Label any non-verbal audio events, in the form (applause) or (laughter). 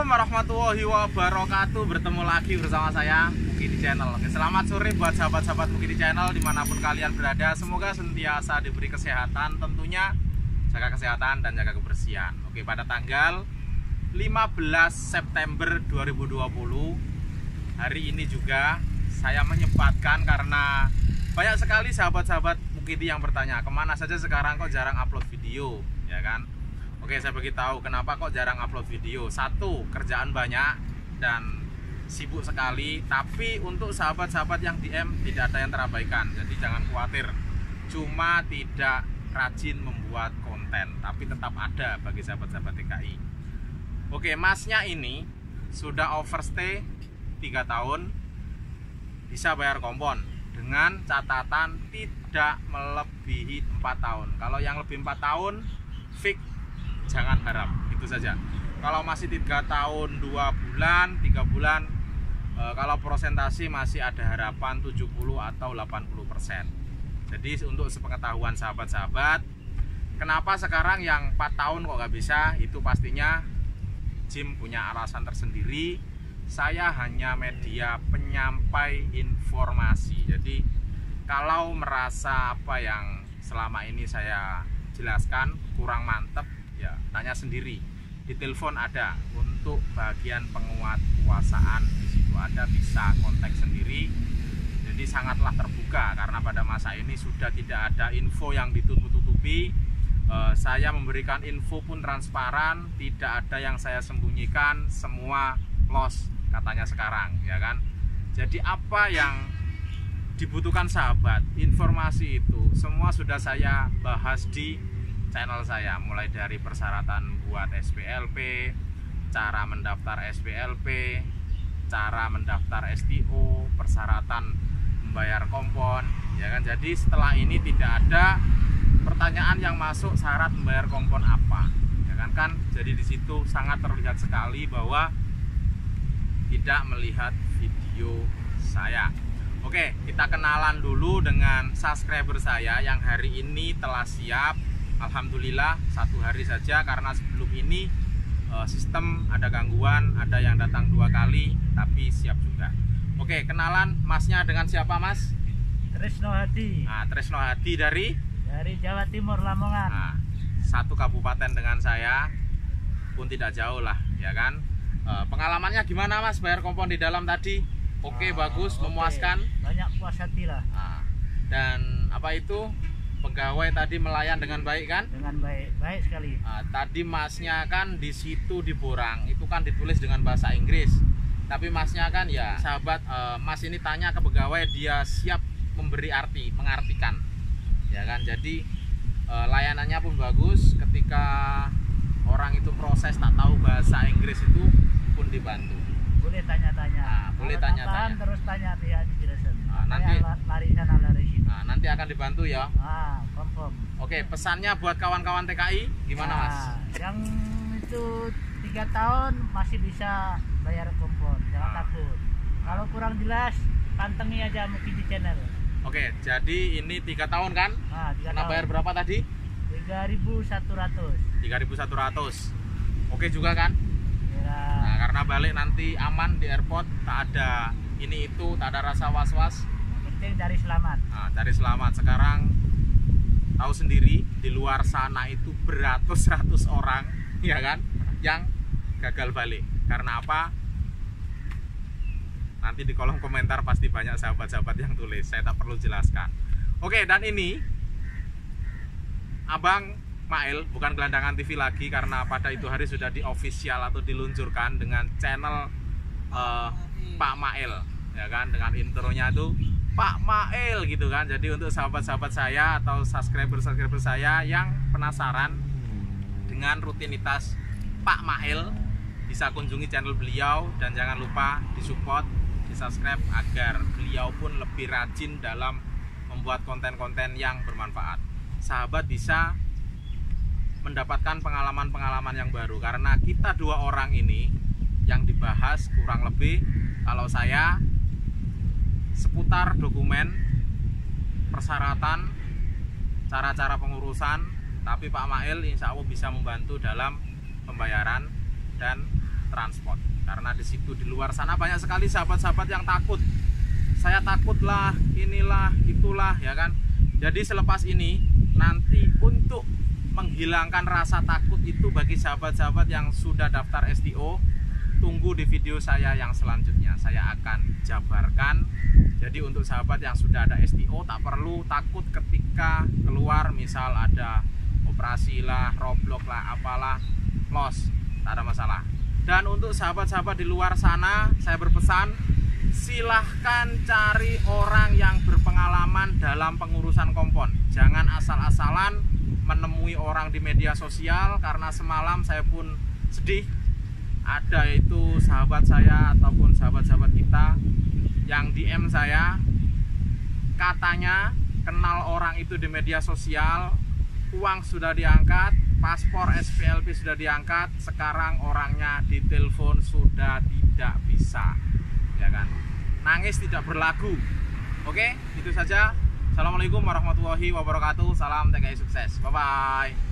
warahmatullahi wabarakatuh. Bertemu lagi bersama saya Muki di channel. Selamat sore buat sahabat-sahabat Muki di channel Di mana pun kalian berada. Semoga sentiasa diberi kesehatan Tentunya jaga kesehatan dan jaga kebersihan. Oke pada tanggal 15 September 2020 Hari ini juga saya menyempatkan karena banyak sekali sahabat-sahabat Mukidi yang bertanya ke mana saja sekarang? Kok jarang upload video? Ya kan Oke saya beritahu kenapa kok jarang upload video. Satu kerjaan banyak dan sibuk sekali. Tapi untuk sahabat-sahabat yang DM tidak ada yang terabaikan. Jadi jangan khawatir. Cuma tidak rajin membuat konten Tapi tetap ada bagi sahabat-sahabat TKI Oke masnya ini sudah overstay 3 tahun Bisa bayar kompon Dengan catatan tidak melebihi 4 tahun. Kalau yang lebih 4 tahun fix jangan harap itu saja. Kalau masih tiga tahun dua bulan tiga bulan e, kalau prosentasi masih ada harapan 70 atau 80 persen. Jadi untuk sepengetahuan sahabat-sahabat kenapa sekarang yang 4 tahun kok nggak bisa? Itu pastinya Jim punya alasan tersendiri. Saya hanya media penyampai informasi. Jadi kalau merasa apa yang selama ini saya jelaskan kurang mantep ya tanya sendiri. Di telepon ada. Untuk bagian penguat kuasaan di situ ada bisa kontak sendiri. Jadi sangatlah terbuka karena pada masa ini sudah tidak ada info yang ditutup-tutupi. Eh, saya memberikan info pun transparan tidak ada yang saya sembunyikan semua los katanya sekarang ya kan? Jadi apa yang dibutuhkan sahabat? Informasi itu semua sudah saya bahas di channel saya mulai dari persyaratan buat SPLP cara mendaftar SPLP cara mendaftar STO persyaratan membayar kompon ya kan? Jadi setelah ini tidak ada pertanyaan yang masuk syarat membayar kompon apa ya kan kan? Jadi di situ sangat terlihat sekali bahwa tidak melihat video saya. Oke, kita kenalan dulu dengan subscriber saya yang hari ini telah siap Alhamdulillah satu hari saja karena sebelum ini uh, sistem ada gangguan, ada yang datang dua kali, tapi siap juga. Oke, kenalan masnya dengan siapa mas? Tresno Hadi. Nah, Tresno Hadi dari? Dari Jawa Timur, Lamongan. Nah, satu kabupaten dengan saya pun tidak jauh lah, ya kan? Uh, pengalamannya gimana mas bayar kompon di dalam tadi? Oke, oh, bagus, okay. memuaskan. Banyak puas hati lah. Nah, dan apa itu? Pegawai tadi melayan dengan baik kan? Dengan baik, baik sekali. Nah, tadi masnya kan di situ di Borang itu kan ditulis dengan bahasa Inggris. Tapi masnya kan ya sahabat eh, mas ini tanya ke pegawai dia siap memberi arti, mengartikan, ya kan? Jadi eh, layanannya pun bagus. Ketika orang itu proses tak tahu bahasa Inggris itu pun dibantu. Boleh tanya-tanya. Nah, boleh tanya-tanya. Terus tanya dia dijelasin. Nah, nanti lari sana lari. Nah, nanti akan dibantu ya. Ah, confirm. Oke, pesannya buat kawan-kawan TKI gimana, nah, Mas? Yang itu tiga tahun masih bisa bayar kompon, jangan Ah. takut. Kalau kurang jelas, pantengi aja mungkin di channel. Oke, jadi ini tiga tahun kan? Nah, tiga Kena tahun. bayar berapa tadi? 3.100. 3.100. Oke juga kan? Ya. Nah, karena balik nanti aman di airport, tak ada ini itu, tak ada rasa was-was. Penting dari selamat. Nah, cari selamat. Sekarang tahu sendiri di luar sana itu beratus-ratus orang, (laughs) ya kan, yang gagal balik. Karena apa? Nanti di kolom komentar pasti banyak sahabat-sahabat yang tulis. Saya tak perlu jelaskan. Oke, dan ini Abang Mail bukan gelandangan TV lagi karena pada itu hari sudah di official atau diluncurkan dengan channel uh, Pak Mail ya kan dengan intronya itu Pak Mail gitu kan. Jadi untuk sahabat-sahabat saya atau subscriber-subscriber saya yang penasaran dengan rutinitas Pak Mail bisa kunjungi channel beliau dan jangan lupa disupport di subscribe agar beliau pun lebih rajin dalam membuat konten-konten yang bermanfaat. Sahabat bisa mendapatkan pengalaman-pengalaman yang baru karena kita dua orang ini yang dibahas kurang lebih kalau saya seputar dokumen persyaratan cara-cara pengurusan tapi Pak Mail insya Allah bisa membantu dalam pembayaran dan transport. Karena di situ di luar sana banyak sekali sahabat-sahabat yang takut. Saya takutlah inilah itulah ya kan? Jadi selepas ini nanti untuk menghilangkan rasa takut itu bagi sahabat-sahabat yang sudah daftar STO tunggu di video saya yang selanjutnya. Saya akan jabarkan. Jadi untuk sahabat yang sudah ada STO tak perlu takut ketika keluar misal ada operasi lah roblok lah apalah los tak ada masalah. Dan untuk sahabat-sahabat di luar sana saya berpesan silahkan cari orang yang berpengalaman dalam pengurusan kompon. Jangan asal-asalan menemui orang di media sosial karena semalam saya pun sedih ada itu sahabat saya ataupun sahabat-sahabat kita yang DM saya katanya kenal orang itu di media sosial uang sudah diangkat paspor SPLP sudah diangkat sekarang orangnya di telepon sudah tidak bisa. Ya kan? Nangis tidak berlagu oke itu saja. Assalamualaikum warahmatullahi wabarakatuh. Salam TKI sukses. Bye bye